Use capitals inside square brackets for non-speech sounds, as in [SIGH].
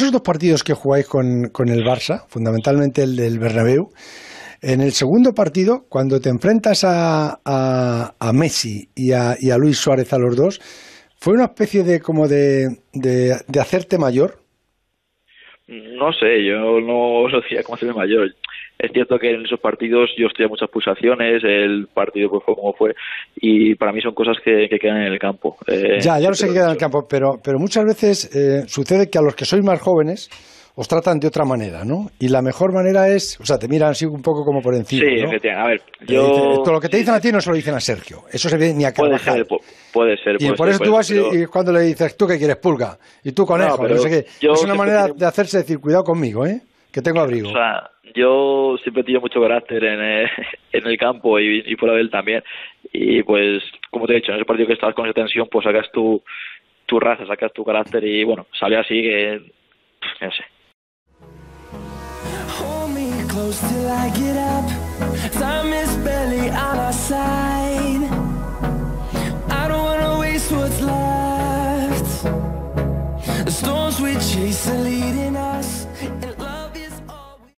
esos dos partidos que jugáis con, con el Barça, fundamentalmente el del Bernabéu, en el segundo partido, cuando te enfrentas a, a, Messi y a, a, Luis Suárez, a los dos, ¿fue una especie de como de, de, de hacerte mayor? No sé, yo no lo decía como hacerme mayor. Es cierto que en esos partidos yo estoy a muchas pulsaciones, el partido pues fue como fue, y para mí son cosas que, quedan en el campo. Eh, ya, ya lo sé que quedan en el campo, pero, pero muchas veces eh, sucede que a los que sois más jóvenes os tratan de otra manera, ¿no? Y la mejor manera es, o sea, te miran así un poco como por encima. Sí, efectivamente. A ver, yo. Todo lo que te dicen a ti no se lo dicen a Sergio. Eso se ve ni a Carvajal. Puede ser, puede ser. Y por eso tú vas y, cuando le dices, tú que quieres pulga, y tú conejo, no, sé qué. Es una manera de hacerse decir, cuidado conmigo, ¿eh? Que tengo abrigo. O sea, yo siempre tengo mucho carácter en el, [LAUGHS] en el campo y, y, fuera de él también. Y pues, como te he dicho, en ese partido que estás con esa tensión, pues sacas tu, tu raza, sacas tu carácter y bueno, sale así que, no sé. close till I get up Time is barely on our side I don't wanna waste what's left The storms we chase are leading